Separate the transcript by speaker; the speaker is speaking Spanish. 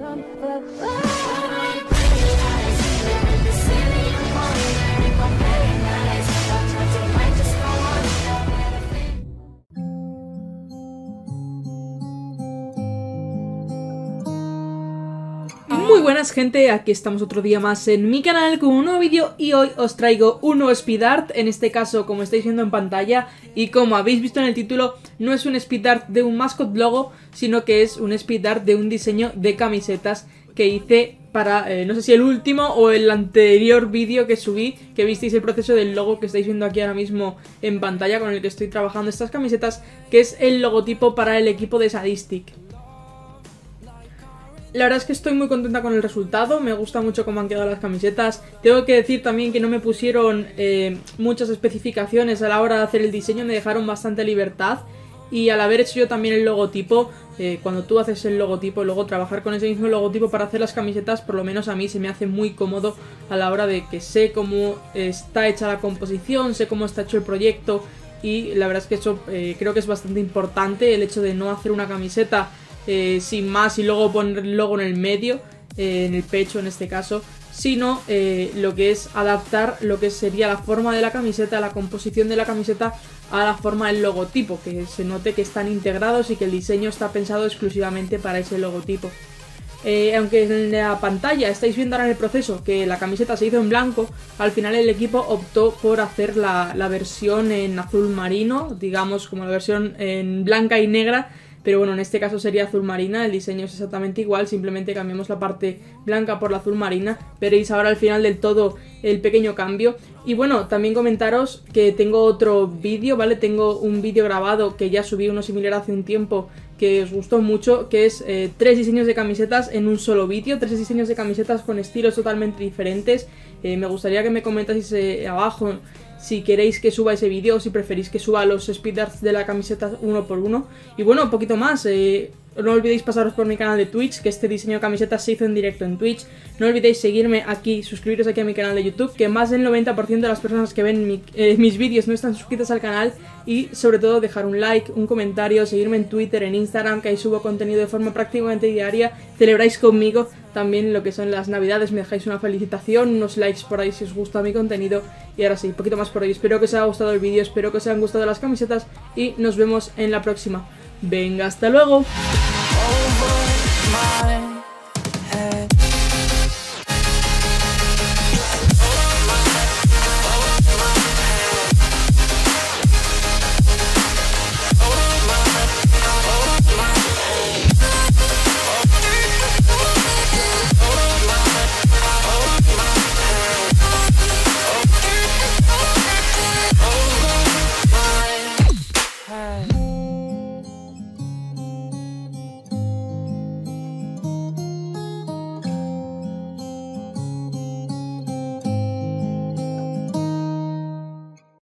Speaker 1: come. Muy buenas gente, aquí estamos otro día más en mi canal con un nuevo vídeo y hoy os traigo un nuevo speed art, en este caso como estáis viendo en pantalla y como habéis visto en el título no es un speed art de un mascot logo sino que es un speed art de un diseño de camisetas que hice para, eh, no sé si el último o el anterior vídeo que subí, que visteis el proceso del logo que estáis viendo aquí ahora mismo en pantalla con el que estoy trabajando estas camisetas, que es el logotipo para el equipo de Sadistic. La verdad es que estoy muy contenta con el resultado, me gusta mucho cómo han quedado las camisetas. Tengo que decir también que no me pusieron eh, muchas especificaciones a la hora de hacer el diseño, me dejaron bastante libertad. Y al haber hecho yo también el logotipo, eh, cuando tú haces el logotipo, luego trabajar con ese mismo logotipo para hacer las camisetas, por lo menos a mí se me hace muy cómodo a la hora de que sé cómo está hecha la composición, sé cómo está hecho el proyecto. Y la verdad es que eso eh, creo que es bastante importante, el hecho de no hacer una camiseta eh, sin más y luego poner logo en el medio, eh, en el pecho en este caso, sino eh, lo que es adaptar lo que sería la forma de la camiseta, la composición de la camiseta a la forma del logotipo, que se note que están integrados y que el diseño está pensado exclusivamente para ese logotipo. aunque en la pantalla estáis viendo ahora en el proceso que la camiseta se hizo en blanco, al final el equipo optó por hacer la, la versión en azul marino, digamos como la versión en blanca y negra pero bueno, en este caso sería azul marina, el diseño es exactamente igual, simplemente cambiamos la parte blanca por la azul marina, veréis ahora al final del todo el pequeño cambio. Y bueno, también comentaros que tengo otro vídeo, ¿vale? Tengo un vídeo grabado que ya subí uno similar hace un tiempo que os gustó mucho, que es eh, tres diseños de camisetas en un solo vídeo, tres diseños de camisetas con estilos totalmente diferentes. Eh, me gustaría que me comentaseis eh, abajo si queréis que suba ese vídeo o si preferís que suba los speedarts de la camiseta uno por uno. Y bueno, un poquito más, no olvidéis pasaros por mi canal de Twitch, que este diseño de camisetas se hizo en directo en Twitch. No olvidéis seguirme aquí, suscribiros aquí a mi canal de YouTube, que más del 90% de las personas que ven eh, mis vídeos no están suscritas al canal. Y sobre todo dejar un like, un comentario, seguirme en Twitter, en Instagram, que ahí subo contenido de forma prácticamente diaria. Celebráis conmigo también lo que son las navidades, me dejáis una felicitación, unos likes por ahí si os gusta mi contenido. Y ahora sí, un poquito más por hoy. Espero que os haya gustado el vídeo, espero que os hayan gustado las camisetas y nos vemos en la próxima. Venga, hasta luego.